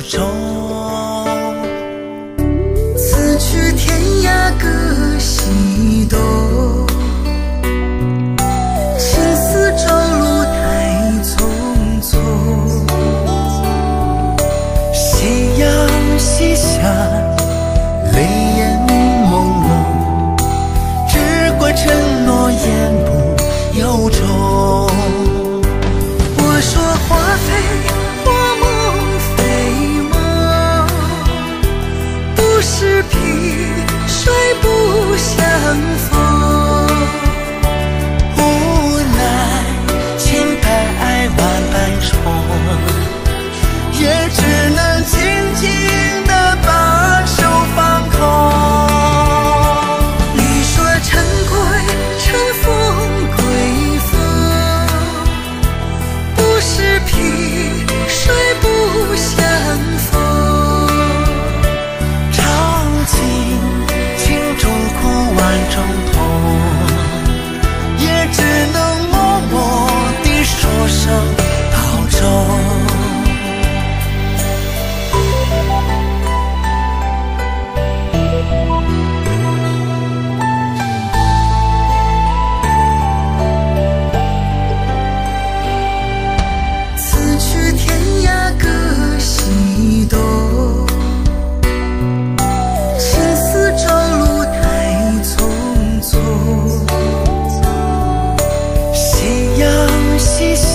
愁，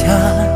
涯